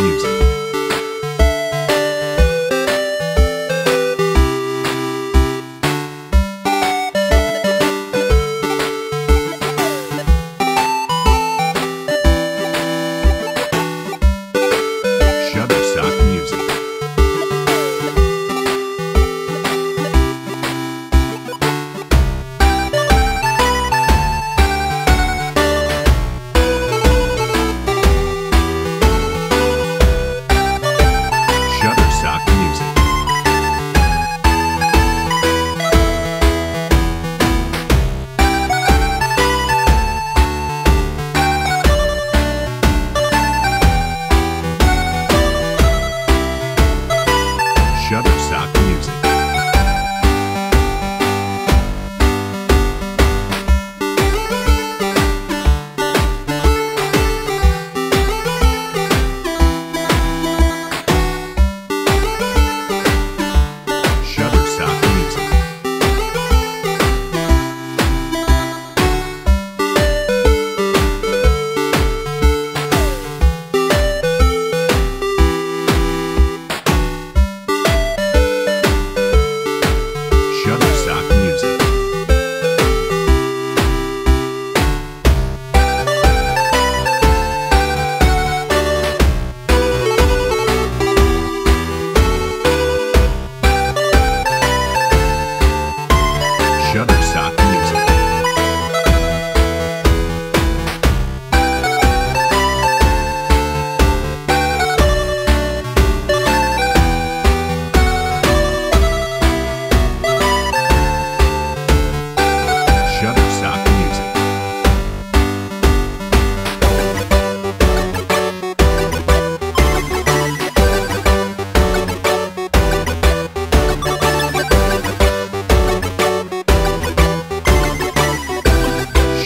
music. Rock music.